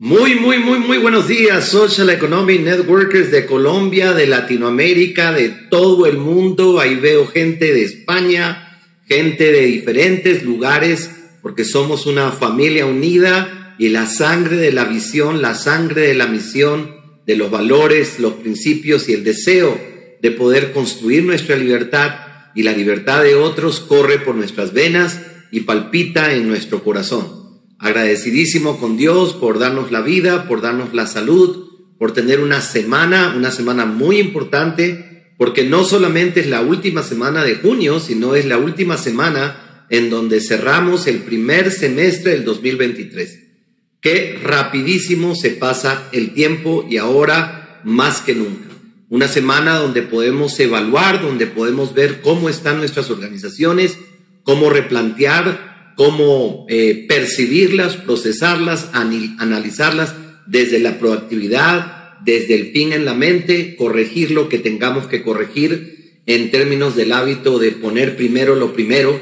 Muy, muy, muy, muy buenos días, Social Economic Networkers de Colombia, de Latinoamérica, de todo el mundo. Ahí veo gente de España, gente de diferentes lugares, porque somos una familia unida y la sangre de la visión, la sangre de la misión, de los valores, los principios y el deseo de poder construir nuestra libertad y la libertad de otros corre por nuestras venas y palpita en nuestro corazón agradecidísimo con Dios por darnos la vida, por darnos la salud, por tener una semana, una semana muy importante, porque no solamente es la última semana de junio, sino es la última semana en donde cerramos el primer semestre del 2023. Qué rapidísimo se pasa el tiempo y ahora más que nunca. Una semana donde podemos evaluar, donde podemos ver cómo están nuestras organizaciones, cómo replantear cómo eh, percibirlas, procesarlas, analizarlas desde la proactividad, desde el fin en la mente, corregir lo que tengamos que corregir en términos del hábito de poner primero lo primero.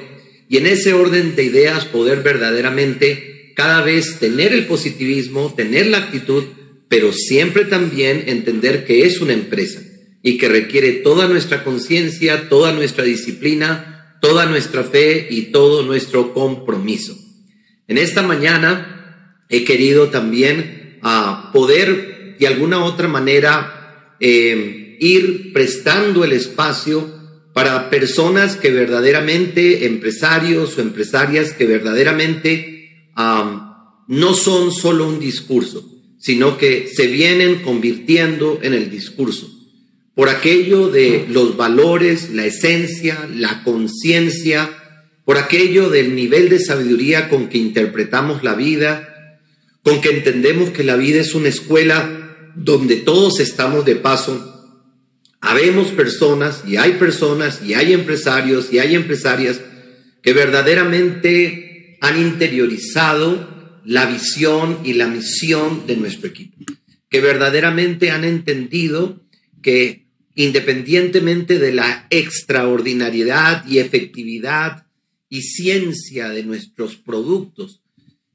Y en ese orden de ideas poder verdaderamente cada vez tener el positivismo, tener la actitud, pero siempre también entender que es una empresa y que requiere toda nuestra conciencia, toda nuestra disciplina, toda nuestra fe y todo nuestro compromiso. En esta mañana he querido también ah, poder de alguna otra manera eh, ir prestando el espacio para personas que verdaderamente, empresarios o empresarias que verdaderamente no son solo un discurso, sino que se vienen convirtiendo en el discurso por aquello de los valores, la esencia, la conciencia, por aquello del nivel de sabiduría con que interpretamos la vida, con que entendemos que la vida es una escuela donde todos estamos de paso. Habemos personas y hay personas y hay empresarios y hay empresarias que verdaderamente han interiorizado la visión y la misión de nuestro equipo, que verdaderamente han entendido que independientemente de la extraordinariedad y efectividad y ciencia de nuestros productos,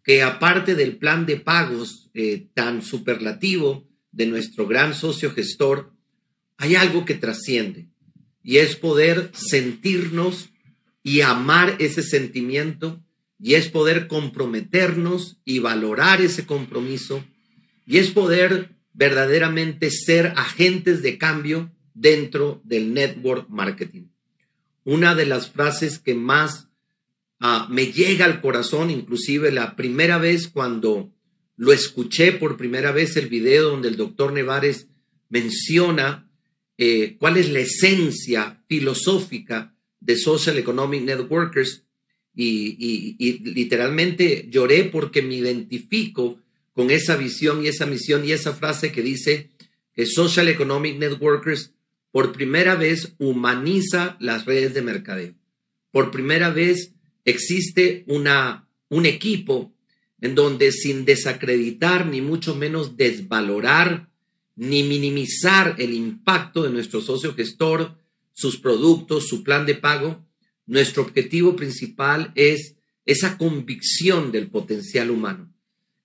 que aparte del plan de pagos eh, tan superlativo de nuestro gran socio gestor, hay algo que trasciende y es poder sentirnos y amar ese sentimiento y es poder comprometernos y valorar ese compromiso y es poder verdaderamente ser agentes de cambio dentro del network marketing. Una de las frases que más ah, me llega al corazón, inclusive la primera vez cuando lo escuché por primera vez el video donde el doctor Nevares menciona eh, cuál es la esencia filosófica de Social Economic Networkers y, y literalmente lloré porque me identifico con esa visión y esa misión y esa frase que dice que Social Economic Networkers por primera vez humaniza las redes de mercadeo. Por primera vez existe una, un equipo en donde sin desacreditar ni mucho menos desvalorar ni minimizar el impacto de nuestro socio gestor, sus productos, su plan de pago, nuestro objetivo principal es esa convicción del potencial humano,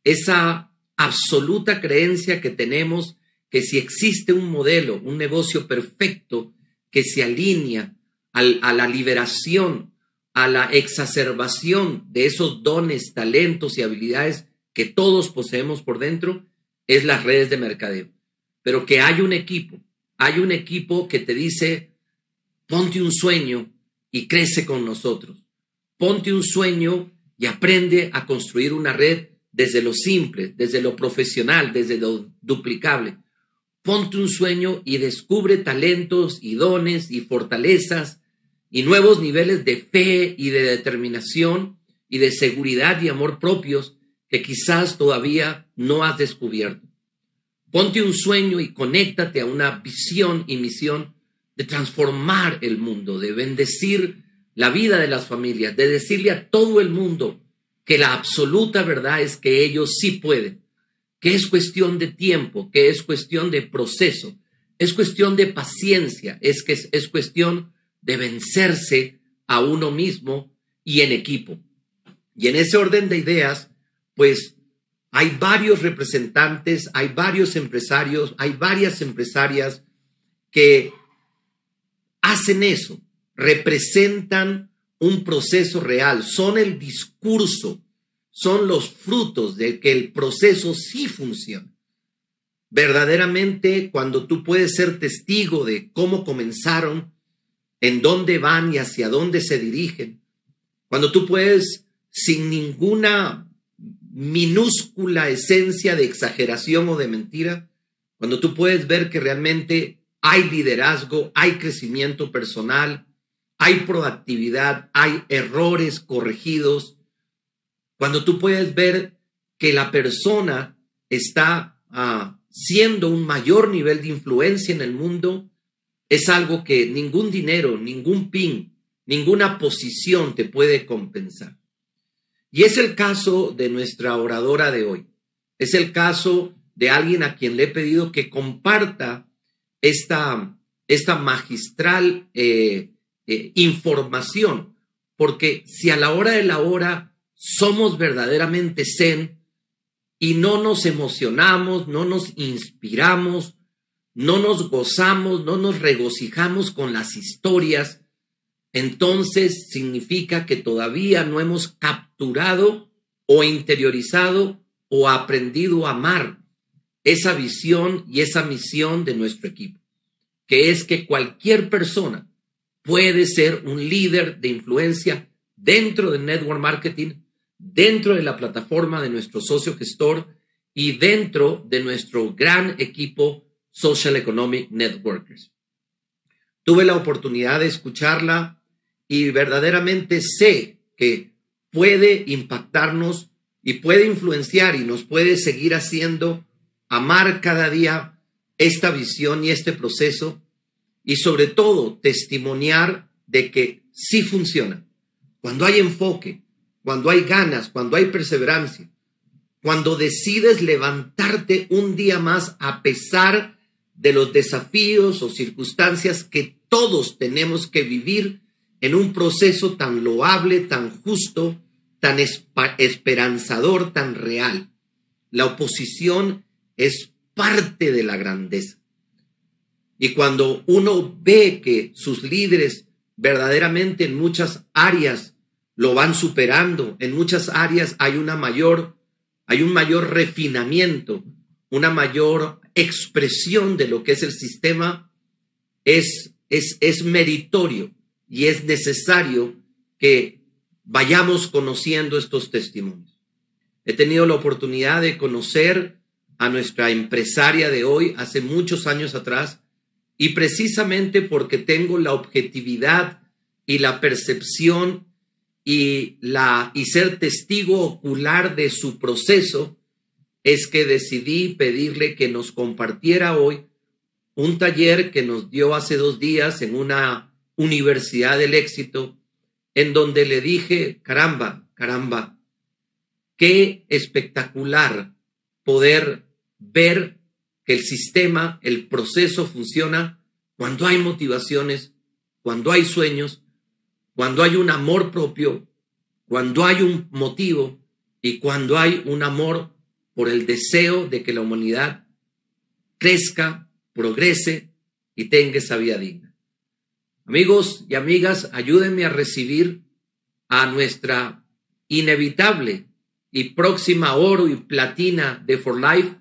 esa absoluta creencia que tenemos que si existe un modelo, un negocio perfecto que se alinea a la liberación, a la exacerbación de esos dones, talentos y habilidades que todos poseemos por dentro, es las redes de mercadeo. Pero que hay un equipo, hay un equipo que te dice, ponte un sueño y crece con nosotros. Ponte un sueño y aprende a construir una red desde lo simple, desde lo profesional, desde lo duplicable ponte un sueño y descubre talentos y dones y fortalezas y nuevos niveles de fe y de determinación y de seguridad y amor propios que quizás todavía no has descubierto. Ponte un sueño y conéctate a una visión y misión de transformar el mundo, de bendecir la vida de las familias, de decirle a todo el mundo que la absoluta verdad es que ellos sí pueden que es cuestión de tiempo, que es cuestión de proceso, es cuestión de paciencia, es que es, cuestión de vencerse a uno mismo y en equipo. Y en ese orden de ideas, pues hay varios representantes, hay varios empresarios, hay varias empresarias que hacen eso, representan un proceso real, son el discurso, son los frutos de que el proceso sí funciona. Verdaderamente, cuando tú puedes ser testigo de cómo comenzaron, en dónde van y hacia dónde se dirigen, cuando tú puedes, sin ninguna minúscula esencia de exageración o de mentira, cuando tú puedes ver que realmente hay liderazgo, hay crecimiento personal, hay proactividad, hay errores corregidos, cuando tú puedes ver que la persona está ah, siendo un mayor nivel de influencia en el mundo, es algo que ningún dinero, ningún pin, ninguna posición te puede compensar. Y es el caso de nuestra oradora de hoy. Es el caso de alguien a quien le he pedido que comparta esta, esta magistral eh, eh, información, porque si a la hora de la hora somos verdaderamente zen y no nos emocionamos, no nos inspiramos, no nos gozamos, no nos regocijamos con las historias, entonces significa que todavía no hemos capturado o interiorizado o aprendido a amar esa visión y esa misión de nuestro equipo, que es que cualquier persona puede ser un líder de influencia dentro del network marketing, dentro de la plataforma de nuestro socio gestor y dentro de nuestro gran equipo Social Economic Networkers. Tuve la oportunidad de escucharla y verdaderamente sé que puede impactarnos y puede influenciar y nos puede seguir haciendo amar cada día esta visión y este proceso y sobre todo testimoniar de que sí funciona. Cuando hay enfoque, cuando hay ganas, cuando hay perseverancia, cuando decides levantarte un día más a pesar de los desafíos o circunstancias que todos tenemos que vivir en un proceso tan loable, tan justo, tan esperanzador, tan real. La oposición es parte de la grandeza. Y cuando uno ve que sus líderes verdaderamente en muchas áreas lo van superando, en muchas áreas hay una mayor hay un mayor refinamiento, una mayor expresión de lo que es el sistema, es, es, es meritorio y es necesario que vayamos conociendo estos testimonios. He tenido la oportunidad de conocer a nuestra empresaria de hoy hace muchos años atrás y precisamente porque tengo la objetividad y la percepción y la y ser testigo ocular de su proceso es que decidí pedirle que nos compartiera hoy un taller que nos dio hace dos días en una Universidad del Éxito, en donde le dije, caramba, caramba, qué espectacular poder ver que el sistema, el proceso funciona cuando hay motivaciones, cuando hay sueños, cuando hay un amor propio, cuando hay un motivo y cuando hay un amor por el deseo de que la humanidad crezca, progrese y tenga esa vida digna. Amigos y amigas, ayúdenme a recibir a nuestra inevitable y próxima oro y platina de For Life,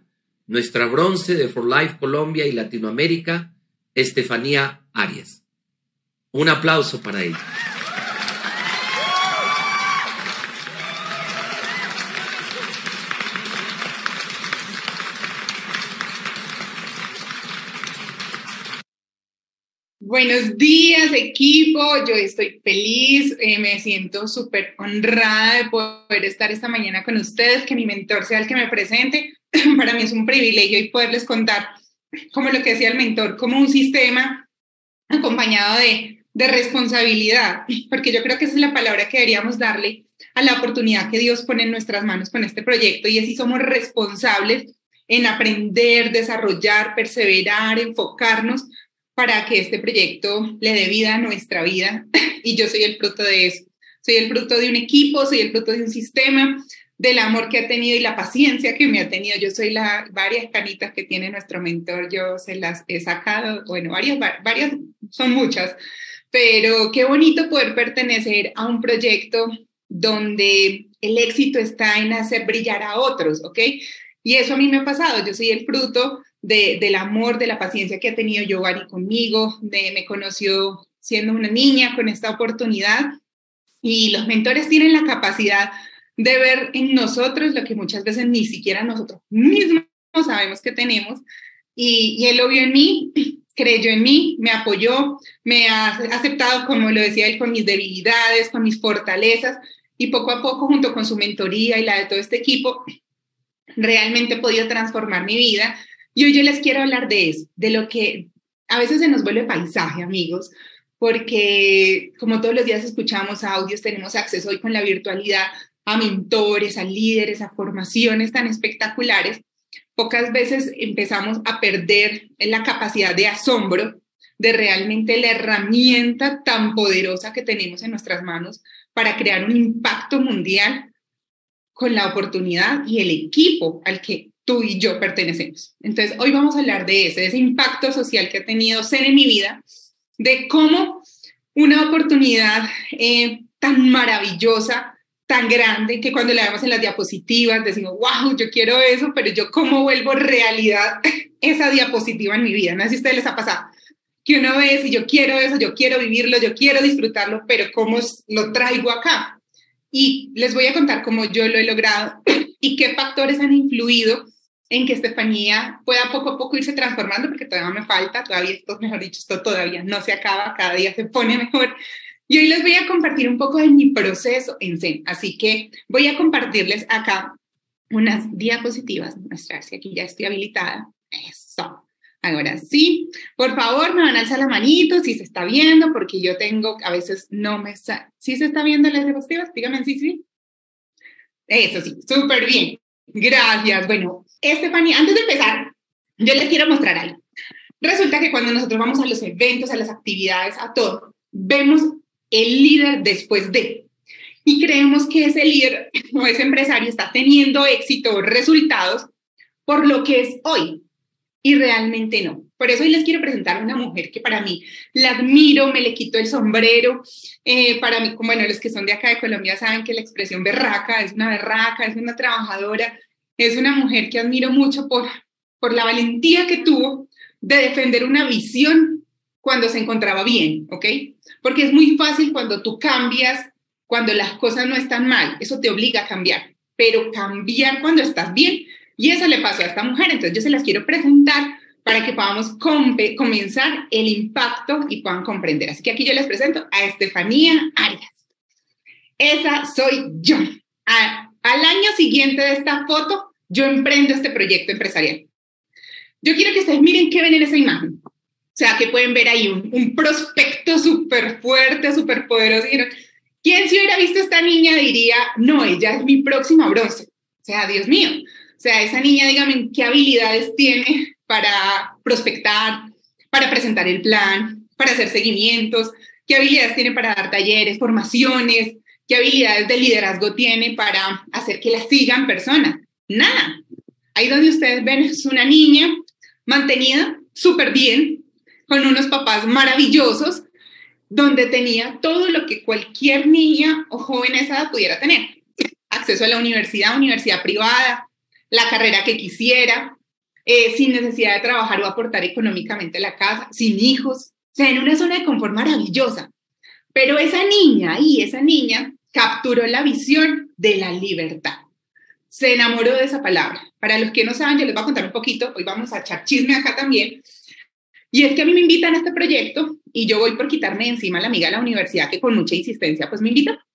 nuestra bronce de For Life Colombia y Latinoamérica, Estefanía Arias. Un aplauso para ella. Buenos días, equipo. Yo estoy feliz, eh, me siento súper honrada de poder estar esta mañana con ustedes, que mi mentor sea el que me presente. Para mí es un privilegio y poderles contar, como lo que decía el mentor, como un sistema acompañado de, de responsabilidad, porque yo creo que esa es la palabra que deberíamos darle a la oportunidad que Dios pone en nuestras manos con este proyecto y así somos responsables en aprender, desarrollar, perseverar, enfocarnos para que este proyecto le dé vida a nuestra vida y yo soy el fruto de eso. Soy el fruto de un equipo, soy el fruto de un sistema del amor que ha tenido y la paciencia que me ha tenido. Yo soy la varias canitas que tiene nuestro mentor, yo se las he sacado, bueno, varias, varias, son muchas, pero qué bonito poder pertenecer a un proyecto donde el éxito está en hacer brillar a otros, ¿ok? Y eso a mí me ha pasado, yo soy el fruto de, del amor, de la paciencia que ha tenido Giovanni conmigo, me conoció siendo una niña con esta oportunidad y los mentores tienen la capacidad de ver en nosotros lo que muchas veces ni siquiera nosotros mismos sabemos que tenemos. Y, y él lo vio en mí, creyó en mí, me apoyó, me ha aceptado, como lo decía él, con mis debilidades, con mis fortalezas. Y poco a poco, junto con su mentoría y la de todo este equipo, realmente he podido transformar mi vida. Y hoy yo les quiero hablar de eso, de lo que a veces se nos vuelve paisaje, amigos, porque como todos los días escuchamos audios, tenemos acceso hoy con la virtualidad a mentores, a líderes, a formaciones tan espectaculares, pocas veces empezamos a perder la capacidad de asombro de realmente la herramienta tan poderosa que tenemos en nuestras manos para crear un impacto mundial con la oportunidad y el equipo al que tú y yo pertenecemos. Entonces, hoy vamos a hablar de ese, de ese impacto social que ha tenido ser en mi vida, de cómo una oportunidad eh, tan maravillosa tan grande que cuando la vemos en las diapositivas decimos, wow, yo quiero eso, pero yo cómo vuelvo realidad esa diapositiva en mi vida. No sé si a ustedes les ha pasado que uno ve si yo quiero eso, yo quiero vivirlo, yo quiero disfrutarlo, pero cómo lo traigo acá. Y les voy a contar cómo yo lo he logrado y qué factores han influido en que Estefanía pueda poco a poco irse transformando, porque todavía me falta, todavía esto, mejor dicho, esto todavía no se acaba, cada día se pone mejor, y hoy les voy a compartir un poco de mi proceso en Zen. Así que voy a compartirles acá unas diapositivas, mostrar si aquí ya estoy habilitada. Eso. Ahora sí, por favor, me van a alzar la manito si se está viendo, porque yo tengo, a veces no me... ¿Sí se está viendo las diapositivas? Díganme sí, sí. Eso sí, súper bien. Gracias. Bueno, Estefanía, antes de empezar, yo les quiero mostrar algo. Resulta que cuando nosotros vamos a los eventos, a las actividades, a todo, vemos el líder después de. Y creemos que ese líder o ese empresario está teniendo éxito resultados por lo que es hoy. Y realmente no. Por eso hoy les quiero presentar a una mujer que para mí la admiro, me le quito el sombrero. Eh, para mí, como bueno, los que son de acá de Colombia saben que la expresión berraca es una berraca, es una trabajadora, es una mujer que admiro mucho por, por la valentía que tuvo de defender una visión cuando se encontraba bien, ¿ok? Porque es muy fácil cuando tú cambias, cuando las cosas no están mal, eso te obliga a cambiar, pero cambiar cuando estás bien. Y eso le pasó a esta mujer, entonces yo se las quiero presentar para que podamos comenzar el impacto y puedan comprender. Así que aquí yo les presento a Estefanía Arias. Esa soy yo. Al año siguiente de esta foto, yo emprendo este proyecto empresarial. Yo quiero que ustedes miren qué ven en esa imagen. O sea, que pueden ver ahí un, prospecto súper fuerte, súper poderoso. ¿Quién si hubiera visto a esta niña diría, no, ella es mi próxima bronce? O sea, Dios mío. O sea, esa niña, dígame, ¿qué habilidades tiene para prospectar, para presentar el plan, para hacer seguimientos? ¿Qué habilidades tiene para dar talleres, formaciones? ¿Qué habilidades de liderazgo tiene para hacer que la sigan personas? Nada. Ahí donde ustedes ven es una niña mantenida súper bien, con unos papás maravillosos, donde tenía todo lo que cualquier niña o joven esa edad pudiera tener. Acceso a la universidad, universidad privada, la carrera que quisiera, eh, sin necesidad de trabajar o aportar económicamente a la casa, sin hijos, o sea, en una zona de confort maravillosa. Pero esa niña y esa niña capturó la visión de la libertad. Se enamoró de esa palabra. Para los que no saben, yo les voy a contar un poquito, hoy vamos a echar chisme acá también, y es que a mí me invitan a este proyecto y yo voy por quitarme encima la amiga de la universidad que con mucha insistencia pues me invita.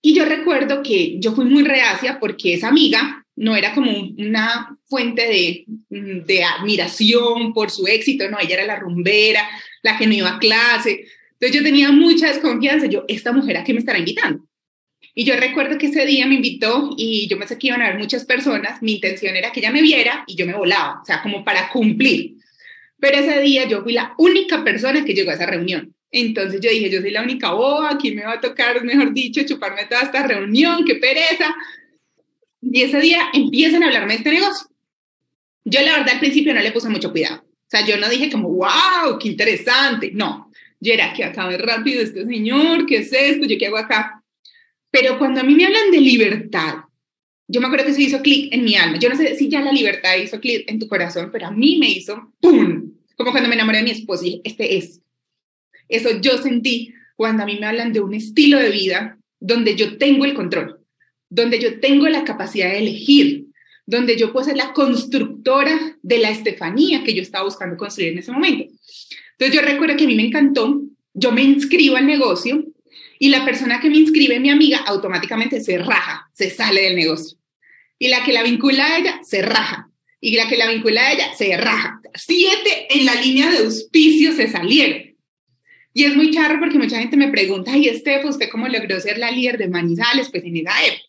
Y yo recuerdo que yo fui muy reacia porque esa amiga no era como una fuente de, de admiración por su éxito, no, ella era la rumbera, la que no iba a clase. Entonces yo tenía mucha desconfianza, yo, esta mujer a qué me estará invitando. Y yo recuerdo que ese día me invitó y yo pensé que iban a haber muchas personas, mi intención era que ella me viera y yo me volaba, o sea, como para cumplir. Pero ese día yo fui la única persona que llegó a esa reunión. Entonces yo dije, yo soy la única boba, aquí me va a tocar, mejor dicho, chuparme toda esta reunión, qué pereza. Y ese día empiezan a hablarme de este negocio. Yo la verdad al principio no le puse mucho cuidado. O sea, yo no dije como, wow, qué interesante. No, yo era que acabe rápido este señor, ¿qué es esto? ¿Yo qué hago acá? Pero cuando a mí me hablan de libertad, yo me acuerdo que se hizo clic en mi alma. Yo no sé si ya la libertad hizo clic en tu corazón, pero a mí me hizo ¡pum! Como cuando me enamoré de mi esposo y dije, este es. Eso yo sentí cuando a mí me hablan de un estilo de vida donde yo tengo el control, donde yo tengo la capacidad de elegir, donde yo puedo ser la constructora de la Estefanía que yo estaba buscando construir en ese momento. Entonces yo recuerdo que a mí me encantó, yo me inscribo al negocio y la persona que me inscribe, mi amiga, automáticamente se raja, se sale del negocio. Y la que la vincula a ella, se raja. Y la que la vincula a ella, se raja. Siete en la línea de auspicio se salieron. Y es muy charro porque mucha gente me pregunta, ay, Estefo, ¿usted cómo logró ser la líder de Manizales? Pues en esa época.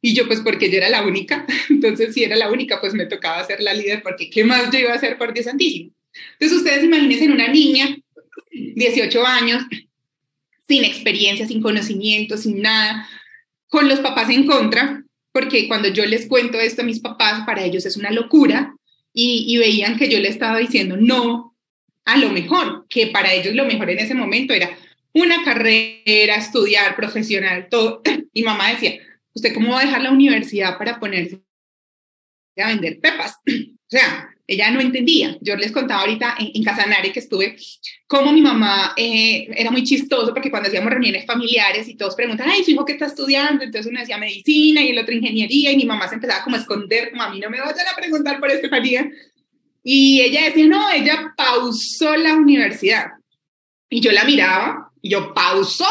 Y yo, pues porque yo era la única. Entonces, si era la única, pues me tocaba ser la líder porque ¿qué más yo iba a hacer por Dios Santísimo? Entonces, ustedes imagínense en una niña, 18 años, sin experiencia, sin conocimiento, sin nada, con los papás en contra, porque cuando yo les cuento esto a mis papás, para ellos es una locura y, veían que yo le estaba diciendo no a lo mejor, que para ellos lo mejor en ese momento era una carrera, estudiar, profesional, todo. Y mamá decía, ¿usted cómo va a dejar la universidad para ponerse a vender pepas? O sea, ella no entendía. Yo les contaba ahorita en, en Casanare que estuve, cómo mi mamá eh, era muy chistoso porque cuando hacíamos reuniones familiares y todos preguntan, ay, su hijo qué está estudiando, entonces uno decía medicina y el otro ingeniería y mi mamá se empezaba como a esconder, como a mí no me vayan a preguntar por Estefanía. Y ella decía, no, ella pausó la universidad. Y yo la miraba y yo, ¿pausó?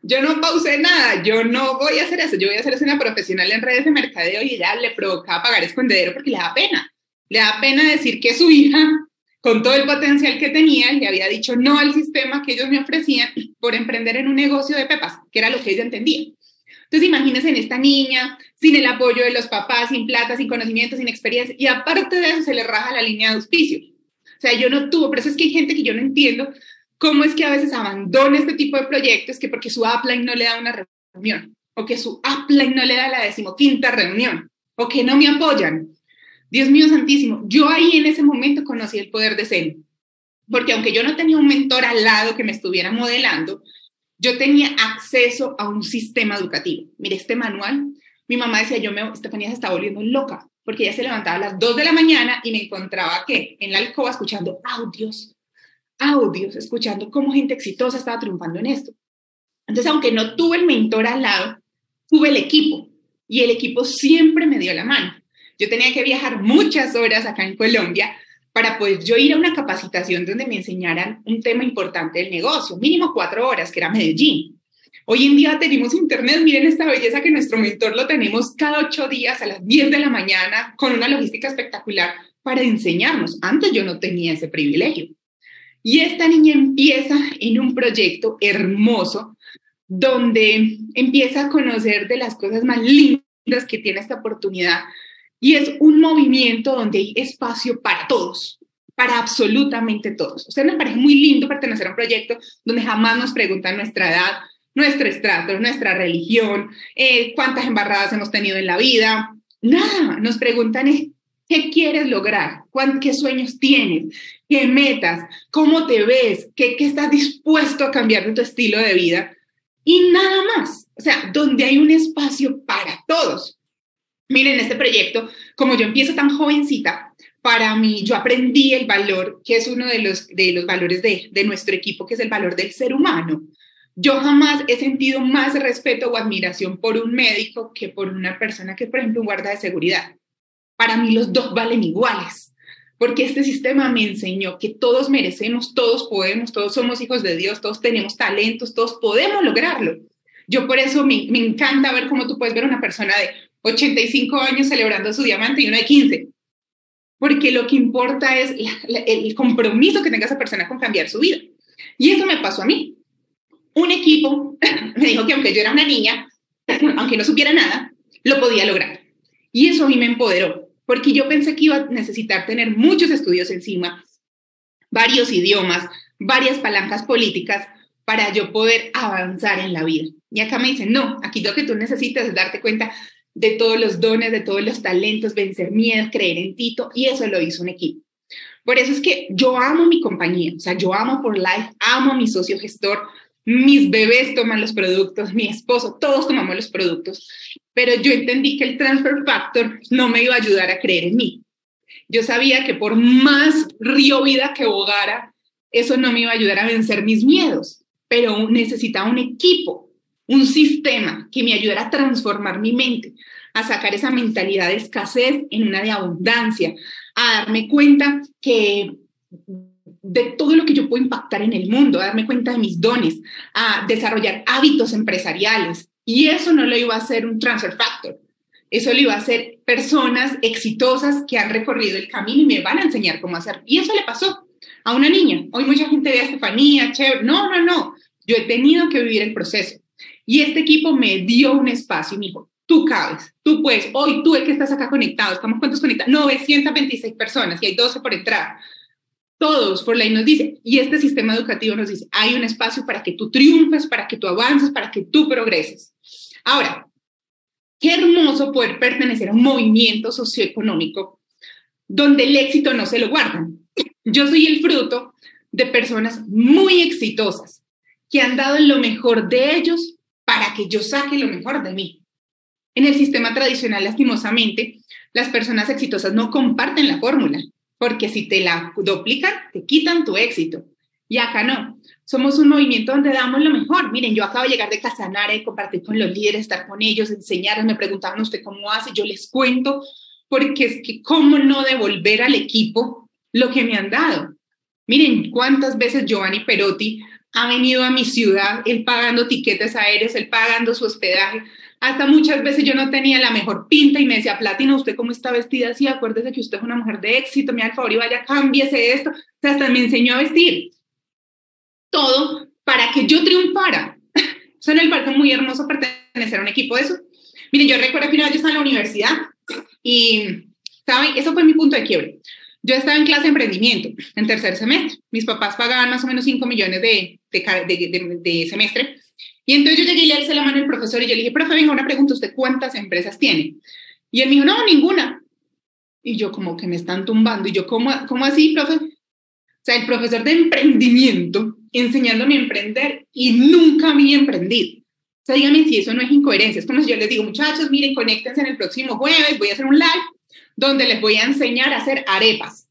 Yo no pausé nada, yo no voy a hacer eso, yo voy a hacer eso una profesional en redes de mercadeo y ella le provocaba pagar escondedero porque le da pena le da pena decir que su hija, con todo el potencial que tenía, le había dicho no al sistema que ellos me ofrecían por emprender en un negocio de pepas, que era lo que ella entendía. Entonces, imagínense en esta niña, sin el apoyo de los papás, sin plata, sin conocimiento, sin experiencia, y aparte de eso se le raja la línea de auspicio. O sea, yo no tuvo, por eso es que hay gente que yo no entiendo cómo es que a veces abandona este tipo de proyectos, que porque su upline no le da una reunión, o que su upline no le da la decimoquinta reunión, o que no me apoyan. Dios mío santísimo, yo ahí en ese momento conocí el poder de Zen, porque aunque yo no tenía un mentor al lado que me estuviera modelando, yo tenía acceso a un sistema educativo. Mire, este manual, mi mamá decía, yo me, Estefanía se está volviendo loca, porque ella se levantaba a las 2 de la mañana y me encontraba que en la alcoba escuchando audios, audios, escuchando cómo gente exitosa estaba triunfando en esto. Entonces, aunque no tuve el mentor al lado, tuve el equipo y el equipo siempre me dio la mano. Yo tenía que viajar muchas horas acá en Colombia para poder yo ir a una capacitación donde me enseñaran un tema importante del negocio, mínimo cuatro horas, que era Medellín. Hoy en día tenemos internet, miren esta belleza que nuestro mentor lo tenemos cada ocho días a las 10 de la mañana con una logística espectacular para enseñarnos. Antes yo no tenía ese privilegio. Y esta niña empieza en un proyecto hermoso donde empieza a conocer de las cosas más lindas que tiene esta oportunidad y es un movimiento donde hay espacio para todos, para absolutamente todos. Usted me parece muy lindo pertenecer a un proyecto donde jamás nos preguntan nuestra edad, nuestro estrato, nuestra religión, eh, cuántas embarradas hemos tenido en la vida. Nada, nos preguntan qué quieres lograr, qué sueños tienes, qué metas, cómo te ves, qué, qué estás dispuesto a cambiar de tu estilo de vida y nada más. O sea, donde hay un espacio para todos. Miren, este proyecto, como yo empiezo tan jovencita, para mí yo aprendí el valor, que es uno de los, de los valores de, de nuestro equipo, que es el valor del ser humano. Yo jamás he sentido más respeto o admiración por un médico que por una persona que, por ejemplo, un guarda de seguridad. Para mí los dos valen iguales, porque este sistema me enseñó que todos merecemos, todos podemos, todos somos hijos de Dios, todos tenemos talentos, todos podemos lograrlo. Yo por eso me, me encanta ver cómo tú puedes ver una persona de 85 años celebrando su diamante y uno de 15. Porque lo que importa es el compromiso que tenga esa persona con cambiar su vida. Y eso me pasó a mí. Un equipo me dijo que aunque yo era una niña, aunque no supiera nada, lo podía lograr. Y eso a mí me empoderó, porque yo pensé que iba a necesitar tener muchos estudios encima, varios idiomas, varias palancas políticas para yo poder avanzar en la vida. Y acá me dicen, no, aquí lo que tú necesitas es darte cuenta de todos los dones, de todos los talentos, vencer miedo, creer en Tito, y eso lo hizo un equipo. Por eso es que yo amo mi compañía, o sea, yo amo por life, amo a mi socio gestor, mis bebés toman los productos, mi esposo, todos tomamos los productos, pero yo entendí que el transfer factor no me iba a ayudar a creer en mí. Yo sabía que por más río vida que bogara, eso no me iba a ayudar a vencer mis miedos, pero necesitaba un equipo, un sistema que me ayudara a transformar mi mente, a sacar esa mentalidad de escasez en una de abundancia, a darme cuenta que de todo lo que yo puedo impactar en el mundo, a darme cuenta de mis dones, a desarrollar hábitos empresariales. Y eso no lo iba a hacer un transfer factor. Eso lo iba a hacer personas exitosas que han recorrido el camino y me van a enseñar cómo hacer. Y eso le pasó a una niña. Hoy mucha gente ve a Estefanía, chévere. No, no, no. Yo he tenido que vivir el proceso. Y este equipo me dio un espacio y me dijo, tú cabes, tú puedes. Hoy tú el que estás acá conectado, ¿estamos cuántos conectados? 926 personas y hay 12 por entrar todos, por ley nos dice, y este sistema educativo nos dice, hay un espacio para que tú triunfes, para que tú avances, para que tú progreses. Ahora, qué hermoso poder pertenecer a un movimiento socioeconómico donde el éxito no se lo guardan. Yo soy el fruto de personas muy exitosas que han dado lo mejor de ellos para que yo saque lo mejor de mí. En el sistema tradicional, lastimosamente, las personas exitosas no comparten la fórmula porque si te la duplican, te quitan tu éxito. Y acá no. Somos un movimiento donde damos lo mejor. Miren, yo acabo de llegar de Casanare, compartir con los líderes, estar con ellos, enseñarles, me preguntaban usted cómo hace, yo les cuento, porque es que cómo no devolver al equipo lo que me han dado. Miren cuántas veces Giovanni Perotti ha venido a mi ciudad, él pagando tiquetes aéreos, él pagando su hospedaje, hasta muchas veces yo no tenía la mejor pinta y me decía, Platina, ¿usted cómo está vestida así? Acuérdese que usted es una mujer de éxito, me da el favor y vaya, cámbiese esto. O sea, hasta me enseñó a vestir. Todo para que yo triunfara. Eso me parece muy hermoso pertenecer a un equipo de eso. Miren, yo recuerdo que una vez yo estaba en la universidad y, ¿saben? Eso fue mi punto de quiebre. Yo estaba en clase de emprendimiento, en tercer semestre. Mis papás pagaban más o menos 5 millones de, de, semestre y entonces yo llegué y le alcé la mano al profesor y yo le dije, profe, venga, una pregunta, ¿usted cuántas empresas tiene? Y él me dijo, no, ninguna. Y yo como que me están tumbando. Y yo, ¿cómo, cómo así, profe? O sea, el profesor de emprendimiento enseñándome a emprender y nunca había emprendido. O sea, díganme si eso no es incoherencia. Es como si yo les digo, muchachos, miren, conéctense en el próximo jueves, voy a hacer un live donde les voy a enseñar a hacer arepas.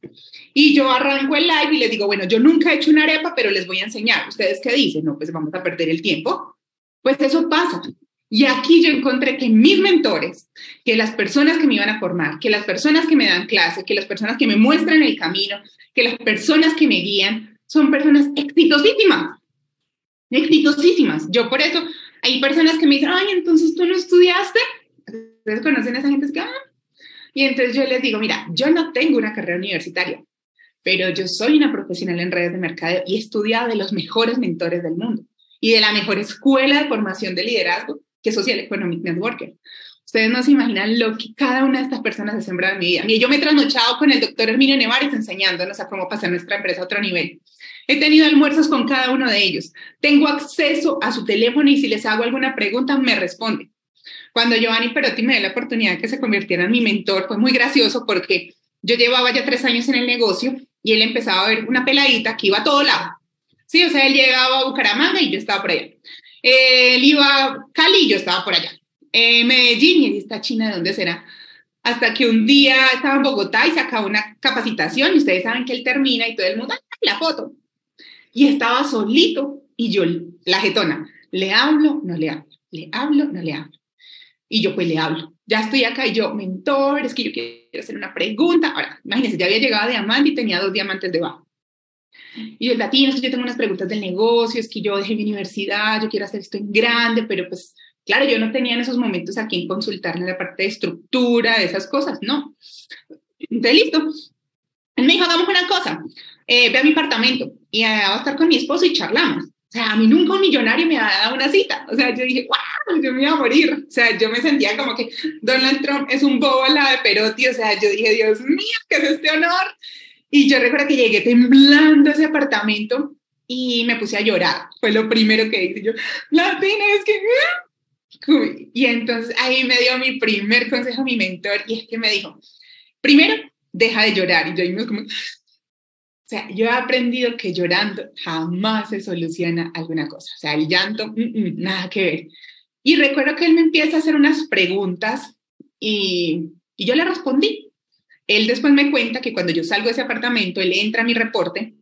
Y yo arranco el live y les digo, bueno, yo nunca he hecho una arepa, pero les voy a enseñar. ¿Ustedes qué dicen? No, pues vamos a perder el tiempo. Pues eso pasa. Y aquí yo encontré que mis mentores, que las personas que me iban a formar, que las personas que me dan clase, que las personas que me muestran el camino, que las personas que me guían, son personas exitosísimas. Exitosísimas. Yo por eso, hay personas que me dicen, ay, entonces tú no estudiaste. Ustedes conocen a esa gente que, ah. Y entonces yo les digo, mira, yo no tengo una carrera universitaria, pero yo soy una profesional en redes de mercadeo y he estudiado de los mejores mentores del mundo y de la mejor escuela de formación de liderazgo, que es Social Economic Networker. Ustedes no se imaginan lo que cada una de estas personas ha sembrado en mi vida. Y yo me he trasnochado con el doctor Herminio Nevares enseñándonos a cómo pasar nuestra empresa a otro nivel. He tenido almuerzos con cada uno de ellos. Tengo acceso a su teléfono y si les hago alguna pregunta, me responde. Cuando Giovanni Perotti me dio la oportunidad de que se convirtiera en mi mentor, fue muy gracioso porque yo llevaba ya tres años en el negocio y él empezaba a ver una peladita que iba a todo lado. Sí, o sea, él llegaba a Bucaramanga y yo estaba por allá. él iba a Cali y yo estaba por allá. Eh, Medellín y esta China, ¿de dónde será? Hasta que un día estaba en Bogotá y sacaba una capacitación y ustedes saben que él termina y todo el mundo, la foto. Y estaba solito y yo, la jetona, le hablo, no le hablo, le hablo, no le hablo. Y yo pues le hablo. Ya estoy acá y yo, mentor, es que yo quiero hacer una pregunta. Ahora, imagínense, ya había llegado a diamante y tenía dos diamantes debajo. Y el latino, es que yo tengo unas preguntas del negocio, es que yo dejé mi universidad, yo quiero hacer esto en grande, pero pues claro, yo no tenía en esos momentos a quien consultarle la parte de estructura, de esas cosas, no. Entonces, listo. Me dijo, hagamos una cosa, eh, ve a mi apartamento y a estar con mi esposo y charlamos. O sea, a mí nunca un millonario me ha dado una cita. O sea, yo dije, wow, yo me iba a morir. O sea, yo me sentía como que Donald Trump es un bobo lado de Perotti. O sea, yo dije, Dios mío, ¿qué es este honor? Y yo recuerdo que llegué temblando a ese apartamento y me puse a llorar. Fue lo primero que hice. Yo, Latina, es que... Y entonces ahí me dio mi primer consejo mi mentor y es que me dijo, primero, deja de llorar. Y yo ahí me como, sea, yo he aprendido que llorando jamás se soluciona alguna cosa. O sea, el llanto, mm, mm, nada que ver. Y recuerdo que él me empieza a hacer unas preguntas y, y yo le respondí. Él después me cuenta que cuando yo salgo de ese apartamento, él entra a mi reporte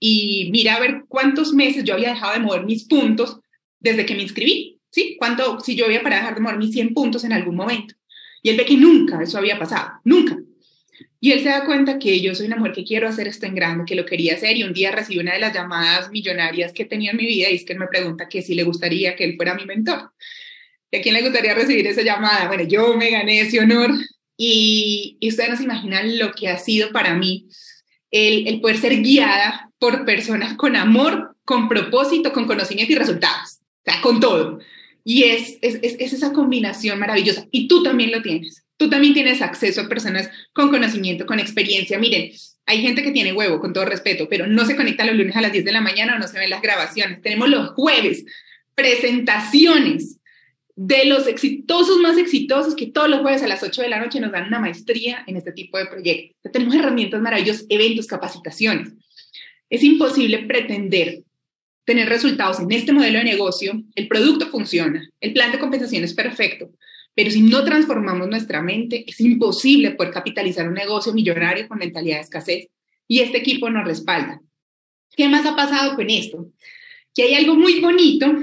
y mira a ver cuántos meses yo había dejado de mover mis puntos desde que me inscribí, ¿sí? Cuánto, si yo había para dejar de mover mis 100 puntos en algún momento. Y él ve que nunca eso había pasado, nunca. Y él se da cuenta que yo soy una mujer que quiero hacer esto en grande, que lo quería hacer y un día recibí una de las llamadas millonarias que tenía en mi vida y es que él me pregunta que si le gustaría que él fuera mi mentor. ¿Y a quién le gustaría recibir esa llamada? Bueno, yo me gané ese honor y, y ustedes no se imaginan lo que ha sido para mí el, poder ser guiada por personas con amor, con propósito, con conocimiento y resultados, o sea, con todo. Y es, esa combinación maravillosa. Y tú también lo tienes. Tú también tienes acceso a personas con conocimiento, con experiencia. Miren, hay gente que tiene huevo, con todo respeto, pero no se conecta los lunes a las 10 de la mañana o no se ven las grabaciones. Tenemos los jueves presentaciones de los exitosos más exitosos que todos los jueves a las 8 de la noche nos dan una maestría en este tipo de proyectos. Tenemos herramientas maravillosas, eventos, capacitaciones. Es imposible pretender tener resultados en este modelo de negocio. El producto funciona, el plan de compensación es perfecto, pero si no transformamos nuestra mente, es imposible poder capitalizar un negocio millonario con mentalidad de escasez. Y este equipo nos respalda. ¿Qué más ha pasado con esto? Que hay algo muy bonito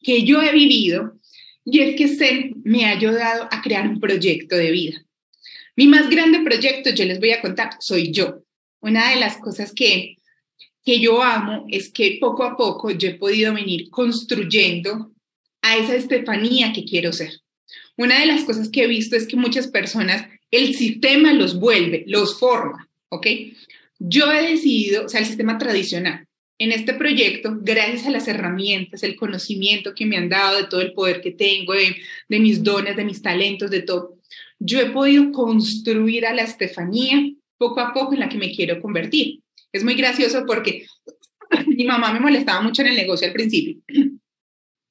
que yo he vivido y es que Zen me ha ayudado a crear un proyecto de vida. Mi más grande proyecto, yo les voy a contar, soy yo. Una de las cosas que que yo amo es que poco a poco yo he podido venir construyendo a esa Estefanía que quiero ser. Una de las cosas que he visto es que muchas personas, el sistema los vuelve, los forma, ¿ok? Yo he decidido, o sea, el sistema tradicional, en este proyecto, gracias a las herramientas, el conocimiento que me han dado, de todo el poder que tengo, de, mis dones, de mis talentos, de todo, yo he podido construir a la Estefanía poco a poco en la que me quiero convertir. Es muy gracioso porque mi mamá me molestaba mucho en el negocio al principio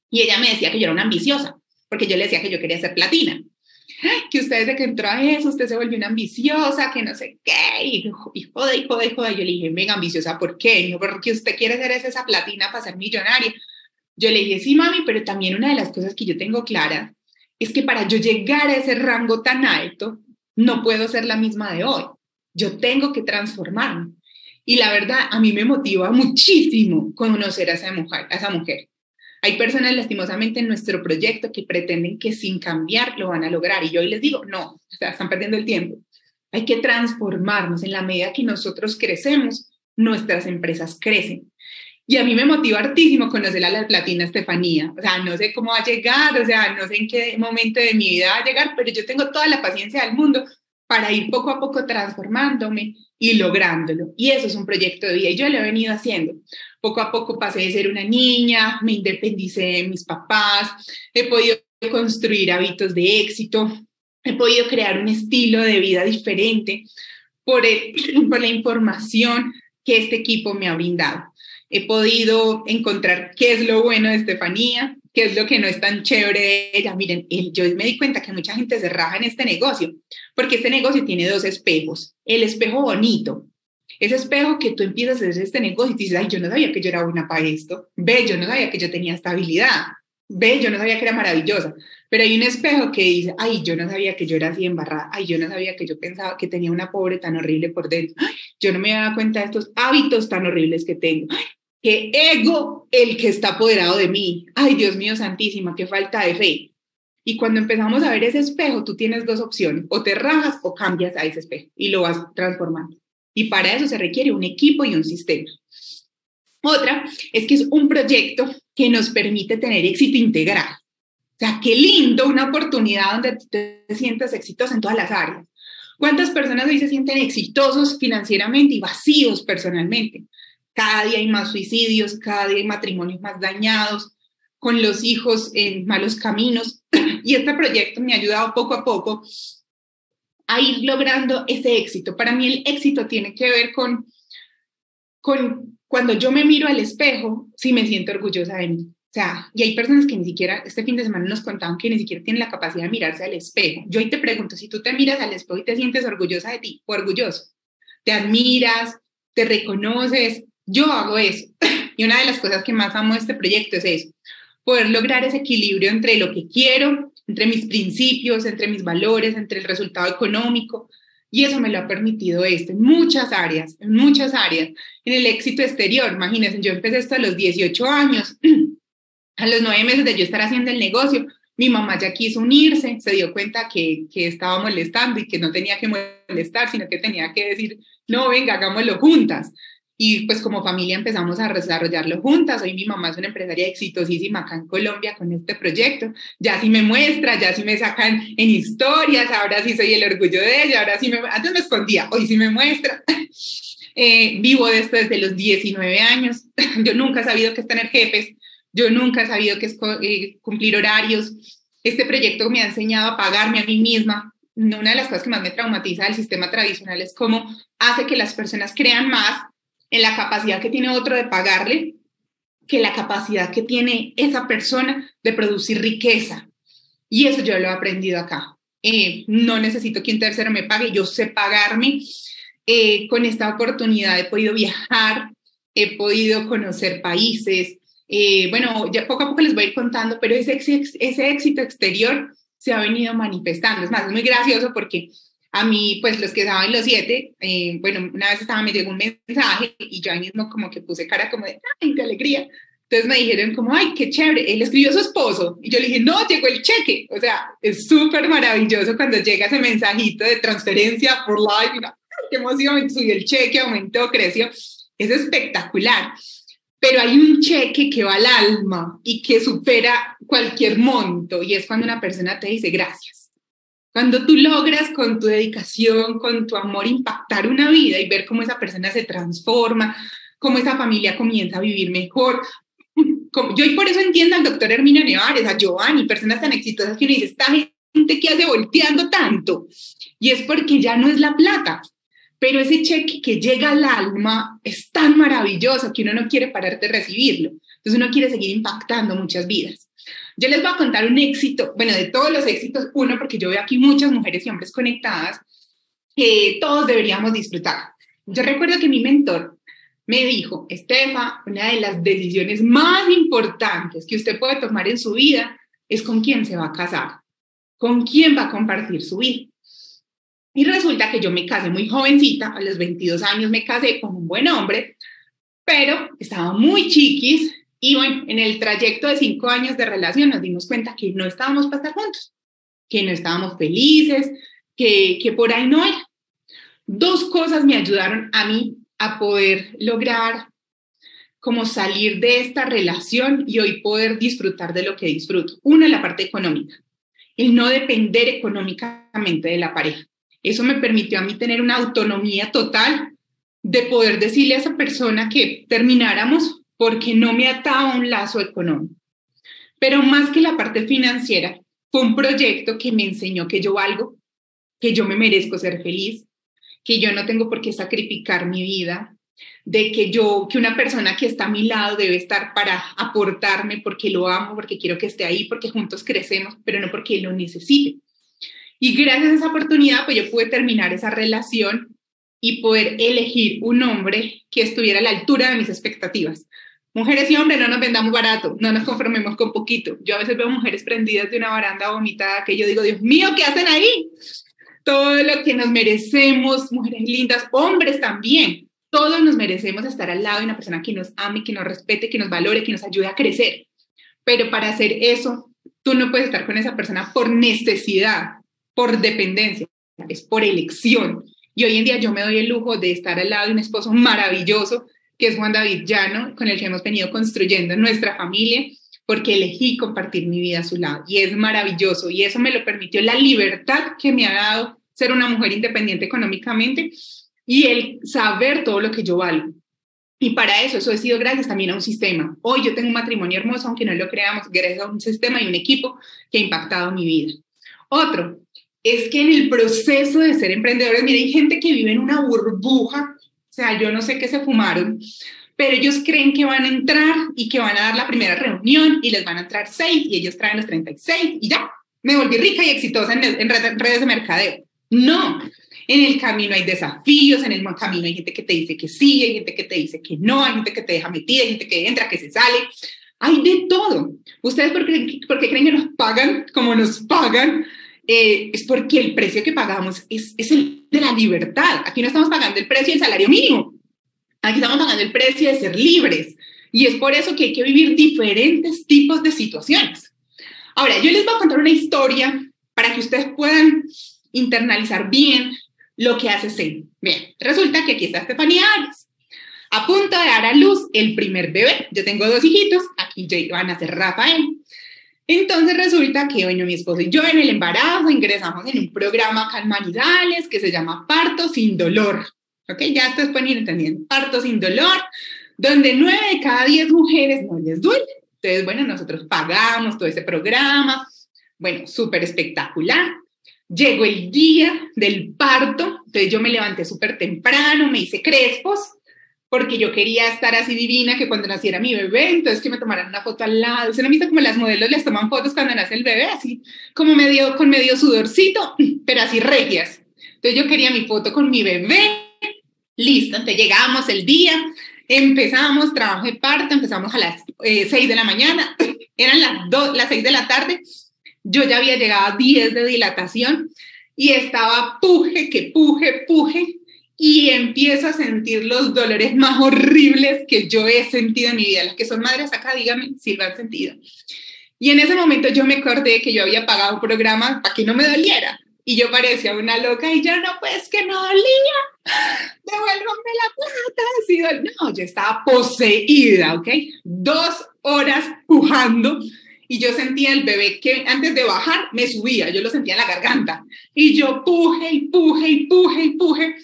y ella me decía que yo era una ambiciosa, porque yo le decía que yo quería ser platina. Que usted desde que entró a eso, usted se volvió una ambiciosa, que no sé qué, y, y joder, y joder, y joder. Yo le dije, venga, ambiciosa, ¿por qué? Porque usted quiere ser esa platina para ser millonaria. Yo le dije, sí, mami, pero también una de las cosas que yo tengo clara es que para yo llegar a ese rango tan alto, no puedo ser la misma de hoy. Yo tengo que transformarme. Y la verdad, a mí me motiva muchísimo conocer a esa mujer. A esa mujer. Hay personas lastimosamente en nuestro proyecto que pretenden que sin cambiar lo van a lograr. Y yo hoy les digo, no, o sea, están perdiendo el tiempo. Hay que transformarnos. En la medida que nosotros crecemos, nuestras empresas crecen. Y a mí me motiva hartísimo conocer a la Platina Estefanía. O sea, no sé cómo va a llegar, o sea, no sé en qué momento de mi vida va a llegar, pero yo tengo toda la paciencia del mundo para ir poco a poco transformándome y lográndolo. Y eso es un proyecto de vida y yo lo he venido haciendo. Poco a poco pasé de ser una niña, me independicé de mis papás, he podido construir hábitos de éxito, he podido crear un estilo de vida diferente por, por la información que este equipo me ha brindado. He podido encontrar qué es lo bueno de Estefanía, qué es lo que no es tan chévere de ella. Miren, yo me di cuenta que mucha gente se raja en este negocio, porque este negocio tiene dos espejos. El espejo bonito, ese espejo que tú empiezas a hacer este negocio y dices, ay, yo no sabía que yo era buena para esto. Ve, yo no sabía que yo tenía estabilidad. Ve, yo no sabía que era maravillosa. Pero hay un espejo que dice, ay, yo no sabía que yo era así embarrada. Ay, yo no sabía que yo pensaba que tenía una pobre tan horrible por dentro. Ay, yo no me dado cuenta de estos hábitos tan horribles que tengo. Ay, qué ego el que está apoderado de mí. Ay, Dios mío santísima, qué falta de fe. Y cuando empezamos a ver ese espejo, tú tienes dos opciones, o te rajas o cambias a ese espejo y lo vas transformando. Y para eso se requiere un equipo y un sistema. Otra es que es un proyecto que nos permite tener éxito integral. O sea, qué lindo una oportunidad donde te sientas exitoso en todas las áreas. ¿Cuántas personas hoy se sienten exitosos financieramente y vacíos personalmente? Cada día hay más suicidios, cada día hay matrimonios más dañados, con los hijos en malos caminos. Y este proyecto me ha ayudado poco a poco a ir logrando ese éxito. Para mí el éxito tiene que ver con, con cuando yo me miro al espejo, si me siento orgullosa de mí. O sea, y hay personas que ni siquiera, este fin de semana nos contaban que ni siquiera tienen la capacidad de mirarse al espejo. Yo hoy te pregunto, si tú te miras al espejo y te sientes orgullosa de ti orgulloso, te admiras, te reconoces, yo hago eso. Y una de las cosas que más amo de este proyecto es eso, poder lograr ese equilibrio entre lo que quiero, entre mis principios, entre mis valores, entre el resultado económico. Y eso me lo ha permitido esto en muchas áreas, en muchas áreas. En el éxito exterior, imagínense, yo empecé esto a los 18 años, a los nueve meses de yo estar haciendo el negocio, mi mamá ya quiso unirse, se dio cuenta que, que estaba molestando y que no tenía que molestar, sino que tenía que decir, no, venga, hagámoslo juntas. Y pues como familia empezamos a desarrollarlo juntas. Hoy mi mamá es una empresaria exitosísima acá en Colombia con este proyecto. Ya sí me muestra, ya sí me sacan en historias, ahora sí soy el orgullo de ella, ahora sí me... Antes me escondía, hoy sí me muestra. Eh, vivo de esto desde los 19 años. Yo nunca he sabido qué es tener jefes, yo nunca he sabido qué es eh, cumplir horarios. Este proyecto me ha enseñado a pagarme a mí misma. Una de las cosas que más me traumatiza del sistema tradicional es cómo hace que las personas crean más en la capacidad que tiene otro de pagarle que la capacidad que tiene esa persona de producir riqueza. Y eso yo lo he aprendido acá. Eh, no necesito que un tercero me pague, yo sé pagarme. Eh, con esta oportunidad he podido viajar, he podido conocer países. Eh, bueno, ya poco a poco les voy a ir contando, pero ese, ese éxito exterior se ha venido manifestando. Es más, es muy gracioso porque a mí, pues los que estaban los siete, eh, bueno, una vez estaba, me llegó un mensaje y yo ahí mismo como que puse cara como de, ay, qué alegría. Entonces me dijeron como, ay, qué chévere, él escribió a su esposo. Y yo le dije, no, llegó el cheque. O sea, es súper maravilloso cuando llega ese mensajito de transferencia por live. qué emoción, subió el cheque, aumentó, creció. Es espectacular. Pero hay un cheque que va al alma y que supera cualquier monto y es cuando una persona te dice gracias cuando tú logras con tu dedicación, con tu amor impactar una vida y ver cómo esa persona se transforma, cómo esa familia comienza a vivir mejor. yo y por eso entiendo al doctor Hermino Nevares, a Giovanni, personas tan exitosas que uno dice, esta gente que hace volteando tanto. Y es porque ya no es la plata, pero ese cheque que llega al alma es tan maravilloso que uno no quiere parar de recibirlo. Entonces uno quiere seguir impactando muchas vidas. Yo les voy a contar un éxito, bueno, de todos los éxitos, uno, porque yo veo aquí muchas mujeres y hombres conectadas que todos deberíamos disfrutar. Yo recuerdo que mi mentor me dijo, Estefa, una de las decisiones más importantes que usted puede tomar en su vida es con quién se va a casar, con quién va a compartir su vida. Y resulta que yo me casé muy jovencita, a los 22 años me casé con un buen hombre, pero estaba muy chiquis y bueno, en el trayecto de cinco años de relación nos dimos cuenta que no estábamos para estar juntos, que no estábamos felices, que, que por ahí no era. Dos cosas me ayudaron a mí a poder lograr como salir de esta relación y hoy poder disfrutar de lo que disfruto. Una, la parte económica, el no depender económicamente de la pareja. Eso me permitió a mí tener una autonomía total de poder decirle a esa persona que termináramos porque no me ataba un lazo económico. Pero más que la parte financiera, fue un proyecto que me enseñó que yo valgo, que yo me merezco ser feliz, que yo no tengo por qué sacrificar mi vida, de que yo, que una persona que está a mi lado debe estar para aportarme porque lo amo, porque quiero que esté ahí, porque juntos crecemos, pero no porque lo necesite. Y gracias a esa oportunidad, pues yo pude terminar esa relación y poder elegir un hombre que estuviera a la altura de mis expectativas. Mujeres y hombres, no nos vendamos barato, no nos conformemos con poquito. Yo a veces veo mujeres prendidas de una baranda vomitada que yo digo, Dios mío, ¿qué hacen ahí? Todo lo que nos merecemos, mujeres lindas, hombres también, todos nos merecemos estar al lado de una persona que nos ame, que nos respete, que nos valore, que nos ayude a crecer. Pero para hacer eso, tú no puedes estar con esa persona por necesidad, por dependencia, es por elección. Y hoy en día yo me doy el lujo de estar al lado de un esposo maravilloso que es Juan David Llano, con el que hemos venido construyendo nuestra familia, porque elegí compartir mi vida a su lado. Y es maravilloso. Y eso me lo permitió la libertad que me ha dado ser una mujer independiente económicamente y el saber todo lo que yo valgo. Y para eso, eso he sido gracias también a un sistema. Hoy yo tengo un matrimonio hermoso, aunque no lo creamos, gracias a un sistema y un equipo que ha impactado mi vida. Otro, es que en el proceso de ser emprendedores, mire, hay gente que vive en una burbuja sea, yo no sé qué se fumaron, pero ellos creen que van a entrar y que van a dar la primera reunión y les van a entrar seis y ellos traen los 36 y ya, me volví rica y exitosa en, redes de mercadeo. No, en el camino hay desafíos, en el camino hay gente que te dice que sí, hay gente que te dice que no, hay gente que te deja metida, hay gente que entra, que se sale. Hay de todo. ¿Ustedes por qué, creen que nos pagan como nos pagan? Eh, es porque el precio que pagamos es, el de la libertad. Aquí no estamos pagando el precio del salario mínimo. Aquí estamos pagando el precio de ser libres. Y es por eso que hay que vivir diferentes tipos de situaciones. Ahora, yo les voy a contar una historia para que ustedes puedan internalizar bien lo que hace Zen. Bien, resulta que aquí está Estefanía Arias, a punto de dar a luz el primer bebé. Yo tengo dos hijitos, aquí van a ser Rafael. Entonces resulta que, bueno, mi esposo y yo en el embarazo ingresamos en un programa calmanidales que se llama Parto sin Dolor. ¿Ok? Ya ustedes pueden ir entendiendo. Parto sin Dolor, donde nueve de cada diez mujeres no les duele. Entonces, bueno, nosotros pagamos todo ese programa. Bueno, súper espectacular. Llegó el día del parto, entonces yo me levanté súper temprano, me hice crespos, porque yo quería estar así divina que cuando naciera mi bebé, entonces que me tomaran una foto al lado. ¿Se no visto como las modelos les toman fotos cuando nace el bebé? Así como medio, con medio sudorcito, pero así regias. Entonces yo quería mi foto con mi bebé. Listo, entonces llegamos el día, empezamos, trabajo de parto, empezamos a las eh, 6 de la mañana, eran las, 2, las 6 de la tarde, yo ya había llegado a 10 de dilatación y estaba puje, que puje, puje, y empiezo a sentir los dolores más horribles que yo he sentido en mi vida. Las que son madres acá, díganme si lo han sentido. Y en ese momento yo me acordé que yo había pagado un programa para que no me doliera. Y yo parecía una loca y yo no, pues que no dolía. Devuélvame la plata. Así, no, yo estaba poseída, ¿ok? Dos horas pujando y yo sentía el bebé que antes de bajar me subía, yo lo sentía en la garganta. Y yo puje y puje y puje puje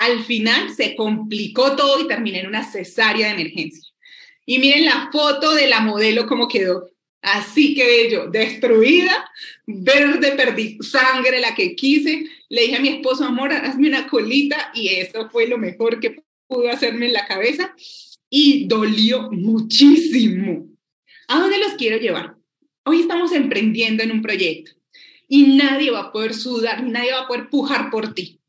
al final se complicó todo y terminé en una cesárea de emergencia. Y miren la foto de la modelo cómo quedó. Así que yo, destruida, verde, perdí sangre, la que quise. Le dije a mi esposo, amor, hazme una colita y eso fue lo mejor que pudo hacerme en la cabeza. Y dolió muchísimo. ¿A dónde los quiero llevar? Hoy estamos emprendiendo en un proyecto y nadie va a poder sudar, nadie va a poder pujar por ti.